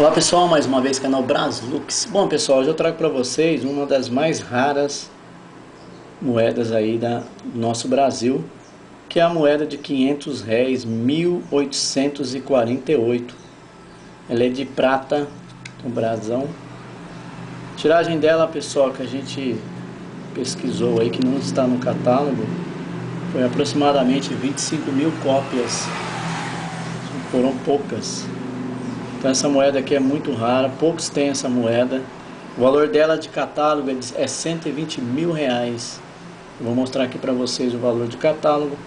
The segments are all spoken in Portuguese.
Olá pessoal, mais uma vez canal Braslux. Bom pessoal, hoje eu trago para vocês uma das mais raras moedas aí da, nosso Brasil, que é a moeda de 500 réis 1848. Ela é de prata, um brasão. tiragem dela, pessoal, que a gente pesquisou aí, que não está no catálogo, foi aproximadamente 25 mil cópias. Foram poucas. Então essa moeda aqui é muito rara, poucos têm essa moeda. O valor dela de catálogo é 120 mil reais. Eu vou mostrar aqui para vocês o valor de catálogo.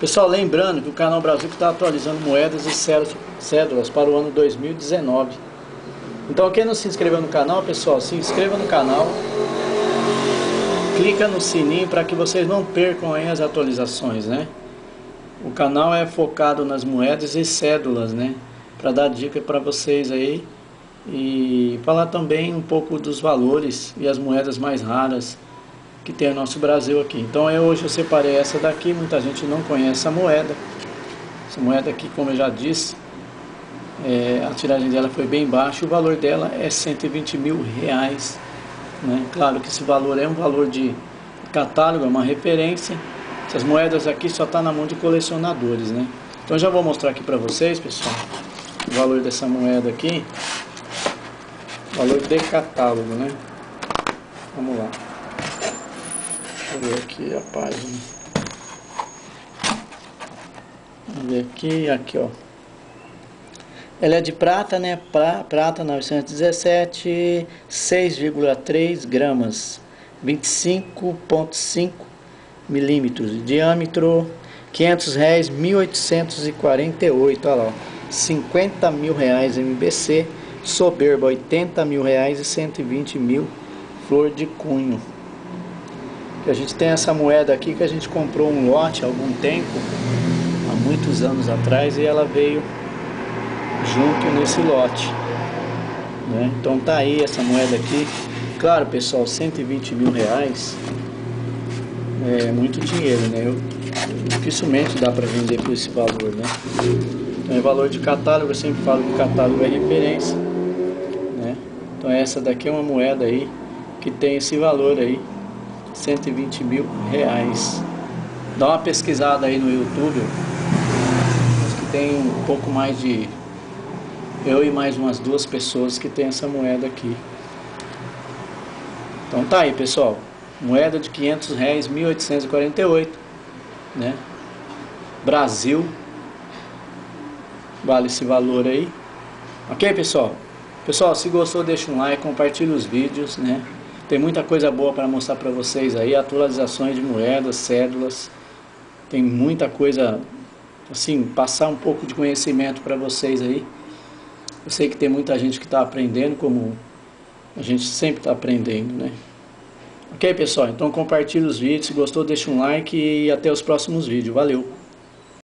Pessoal, lembrando que o Canal Brasil está atualizando moedas e cédulas para o ano 2019. Então quem não se inscreveu no canal, pessoal, se inscreva no canal. Clica no sininho para que vocês não percam as atualizações, né? O canal é focado nas moedas e cédulas, né? Para dar dica para vocês aí e falar também um pouco dos valores e as moedas mais raras que tem o nosso Brasil aqui. Então eu, hoje eu separei essa daqui, muita gente não conhece a moeda. Essa moeda aqui, como eu já disse, é, a tiragem dela foi bem baixa, o valor dela é 120 mil reais. Né? Claro que esse valor é um valor de catálogo, é uma referência. Essas moedas aqui só estão tá na mão de colecionadores, né? Então já vou mostrar aqui para vocês, pessoal o valor dessa moeda aqui, valor de catálogo, né? Vamos lá. Eu ver aqui a página. Vamos ver aqui, aqui ó. Ela é de prata, né? Pra, prata 917, 6,3 gramas, 25,5 milímetros de diâmetro, 500 reais, 1848, olha lá. Ó. 50 mil reais MBC, soberba 80 mil reais e 120 mil flor de cunho. Que a gente tem essa moeda aqui que a gente comprou um lote há algum tempo, há muitos anos atrás, e ela veio junto nesse lote. Né? Então tá aí essa moeda aqui. Claro, pessoal, 120 mil reais é muito dinheiro, né? Eu, dificilmente dá para vender por esse valor, né? Então, em valor de catálogo, eu sempre falo que catálogo é referência. Né? Então, essa daqui é uma moeda aí que tem esse valor aí, 120 mil reais. Dá uma pesquisada aí no YouTube, que tem um pouco mais de... Eu e mais umas duas pessoas que tem essa moeda aqui. Então tá aí, pessoal. Moeda de 500 reais, 1848, né? Brasil, vale esse valor aí. Ok, pessoal? Pessoal, se gostou, deixa um like, compartilhe os vídeos, né? Tem muita coisa boa para mostrar para vocês aí, atualizações de moedas, cédulas. Tem muita coisa, assim, passar um pouco de conhecimento para vocês aí. Eu sei que tem muita gente que está aprendendo, como a gente sempre está aprendendo, né? Ok, pessoal? Então compartilhe os vídeos. Se gostou, deixa um like e até os próximos vídeos. Valeu!